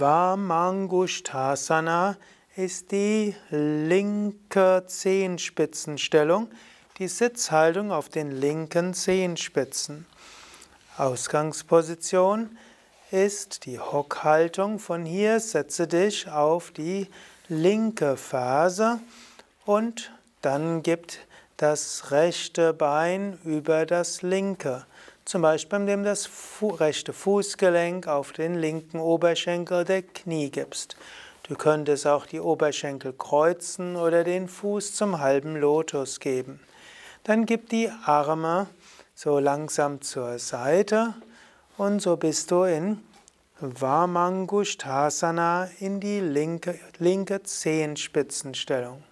Vamangushthasana ist die linke Zehenspitzenstellung, die Sitzhaltung auf den linken Zehenspitzen. Ausgangsposition ist die Hockhaltung. Von hier setze dich auf die linke Ferse und dann gibt das rechte Bein über das linke. Zum Beispiel, indem du das rechte Fußgelenk auf den linken Oberschenkel der Knie gibst. Du könntest auch die Oberschenkel kreuzen oder den Fuß zum halben Lotus geben. Dann gib die Arme so langsam zur Seite und so bist du in Vamangushthasana in die linke, linke Zehenspitzenstellung.